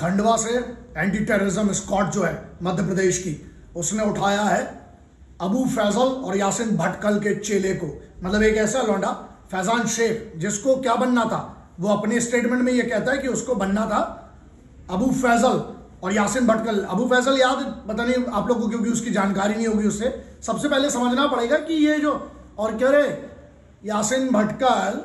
खंडवा से anti terrorism squad जो है मध्य प्रदेश की, उसने उठाया है अबू फैजल और यासिन भटकल के चेले को। मतलब एक ऐसा लौंडा, फैजान शेख, जिसको क्या बनना था? वो अपने स्टेटमेंट में ये कहता है कि उसको बनना था अबू फैजल और यासिन भटकल। अबू फैजल याद, पता नहीं आप लोगों को, क्योंकि उसकी जानकारी नहीं होगी उससे। सबसे पहले समझना पड़ेगा कि ये जो, और कह रहे यासिन भटकल,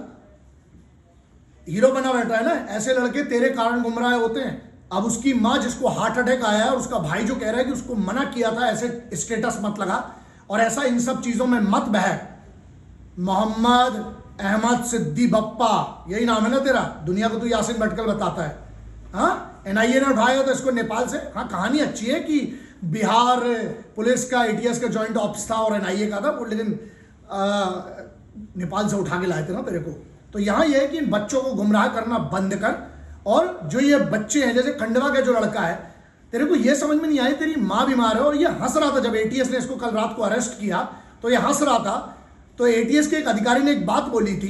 हीरो बना बैठा है ना? ऐसे लड़के तेरे कारण गुमराह होते हैं। अब उसकी माँ जिसको हार्ट अटैक आया है उसका भाई जो कह रहा है कि उसको मना किया था, ऐसे स्टेटस मत लगा और ऐसा इन सब चीज़ों में मत बह। मोहम्मद अहमद सिद्दी बप्पा यही नाम है ना तेरा? दुनिया को तो यासिन भटकल बताता है। हाँ? एनआईए ने उठाया तो इसको नेपाल से। हाँ कहानी अच्छी है कि बिहार पुलिस का एटीएस का ज्वाइंट ऑफ़िस था और एनआईए का था, वो लेकिन नेपाल से उठा के लाए थे ना तेरे को। तो यहाँ यह है कि इन बच्चों को गुमराह करना बंद कर। और जो ये बच्चे हैं, जैसे खंडवा का जो लड़का है, तेरे को ये समझ में नहीं आई, तेरी माँ बीमार है और ये हंस रहा था। जब एटीएस ने इसको कल रात को अरेस्ट किया तो ये हंस रहा था। तो एटीएस के एक अधिकारी ने एक बात बोली थी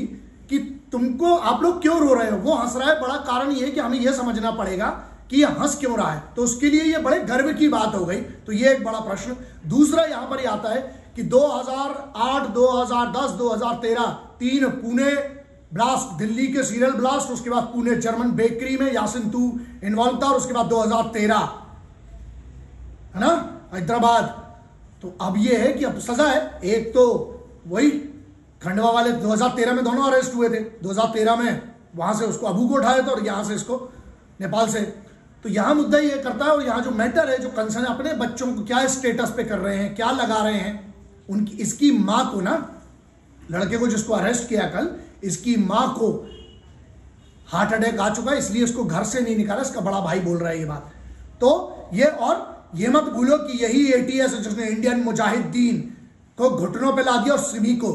कि तुमको आप लोग क्यों रो रहे हो? वो हंस रहा है। बड़ा कारण ये कि हमें यह समझना पड़ेगा कि यह हंस क्यों रहा है। तो उसके लिए ये बड़े गर्व की बात हो गई। तो ये एक बड़ा प्रश्न। दूसरा यहाँ पर आता है कि 2008 2010 2013 तीन पुणे ब्लास्ट दिल्ली के सीरियल ब्लास्ट उसके बाद पुणे जर्मन बेकरी में यासिन तू इन्वॉल्व था, और उसके बाद 2013 है ना? हैदराबाद। तो अब ये है कि अब सजा है। एक तो वही खंडवा वाले 2013 में दोनों अरेस्ट हुए थे। 2013 में वहाँ से उसको अबू को उठाया था और यहाँ से इसको नेपाल से। तो यहाँ मुद्दा ये करता है और यहाँ जो मैटर है, जो कंसर्न अपने बच्चों को, क्या स्टेटस पे कर रहे हैं, क्या लगा रहे हैं, उनकी, इसकी माँ को ना लड़के को जिसको अरेस्ट किया कल, इसकी माँ को हार्ट अटैक आ चुका है, इसलिए उसको घर से नहीं निकाला, इसका बड़ा भाई बोल रहा है ये बात। तो ये और ये मत भूलो कि यही एटीएस जिसने इंडियन मुजाहिदीन को घुटनों पे ला दिया और सिमी को।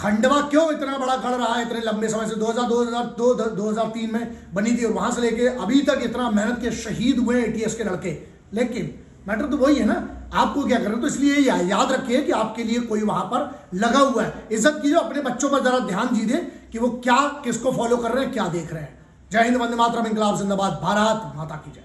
खंडवा क्यों इतना बड़ा गढ़ रहा है, इतने लंबे समय से? 2000 2002 2003 में बनी थी और वहाँ से लेके अभी तक इतना मेहनत के शहीद हुए एटीएस के लड़के। लेकिन मैटर तो वही है ना आपको क्या करना तो इसलिए या, याद रखिए कि आपके लिए कोई वहाँ पर लगा हुआ है। इज़्ज़त कीजिए अपने बच्चों पर जरा ध्यान दीजिए कि वो क्या किसको फॉलो कर रहे हैं क्या देख रहे हैं। जय हिंद वंदे मातरम इंकलाब जिंदाबाद भारत माता की जय।